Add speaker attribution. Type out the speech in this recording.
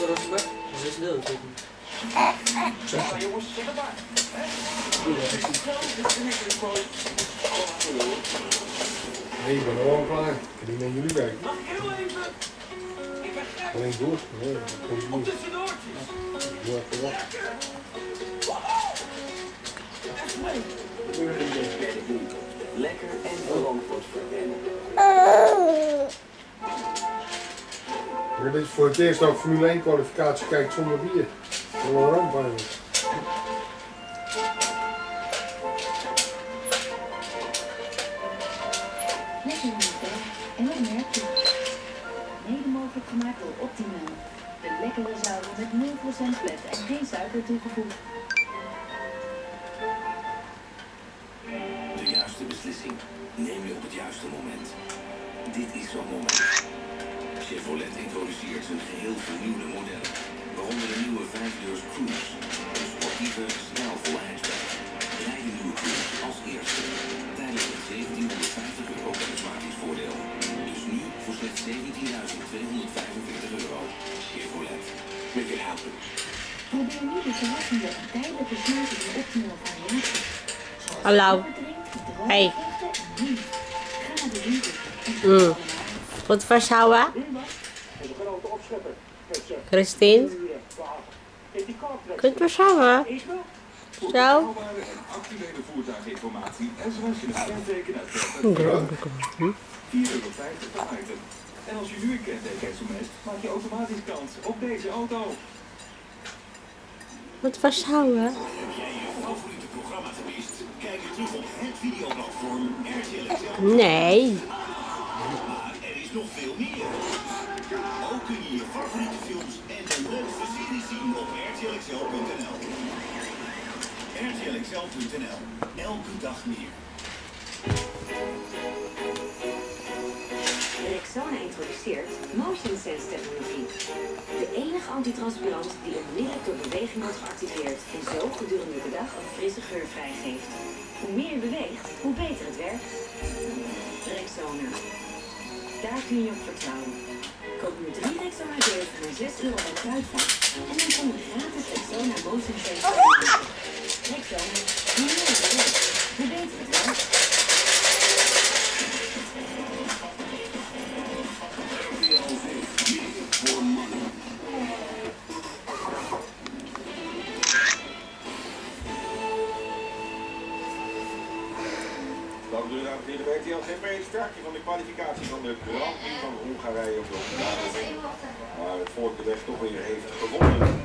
Speaker 1: zo rozbak? Dat is leuk.
Speaker 2: Ja, jongens, zit erbij.
Speaker 3: Nee, ik ben er al klaar. Ik niet met jullie.
Speaker 2: Mag ik heel even? Ben
Speaker 3: Alleen door. Nee, dat komt
Speaker 2: op tussendoortjes.
Speaker 3: Doe even wat.
Speaker 4: Lekker en verantwoord verwennen.
Speaker 3: Dit is voor het eerst dat ik Formule 1 kwalificatie kijk zonder bier. Dat is wel een ramp eigenlijk.
Speaker 5: Lekker liefde. En wat merk je? Mede mogelijk gemaakt door Optimal. De lekkere zouten met 0% vet en geen suiker toegevoegd.
Speaker 4: De juiste beslissing neem je op het juiste moment. Dit is zo'n moment. Introduceert zijn geheel vernieuwde modellen. Waaronder de nieuwe 5-deurs Cruise. Een sportieve, stijlvolle hatchback. Rij de nieuwe Cruise als eerste. Tijdens het 1750 euro charismatisch voordeel. Dus nu voor slechts 17.245 euro. Chevrolet. Make it happen.
Speaker 5: Probeer nu de verrassende en tijdelijke smaken van Optimal variatie. Zoals
Speaker 6: Hallo. Hey.
Speaker 5: en. Ga naar de winkel. en
Speaker 6: Mm. Goed vasthouden.
Speaker 2: Een grote opschepper. Met zijn
Speaker 6: Christine. vasthouden.
Speaker 2: Ik wel.
Speaker 6: Zo.
Speaker 7: Actuele voertuiginformatie en zoals je het kenteken uit Delta 4,50 euro per item. En als je nu een kenteken sms't, maak je automatisch kans op deze auto.
Speaker 6: Goed vasthouden.
Speaker 4: Heb jij je favoriete programma gemist? Kijk je terug op het videoplatform RTL.
Speaker 6: Nee.
Speaker 4: Maar er is nog veel meer. Zien op rtlxl.nl. rtlxl.nl. Elke dag meer.
Speaker 8: Rexona introduceert motion sense technologie. De enige antitranspirant die onmiddellijk door beweging wordt geactiveerd en zo gedurende de dag een frisse geur vrijgeeft. Hoe meer je beweegt, hoe beter het werkt. Rexona. Daar kun je op vertrouwen. Voor 6 euro bij Kruidvat en dan kom je gratis Rexona motion sense
Speaker 7: Dames en heren, de RTL GP startje van de kwalificatie van de Grand Prix van Hongarije op de Hongarije. Maar het volk de weg toch weer heeft gewonnen.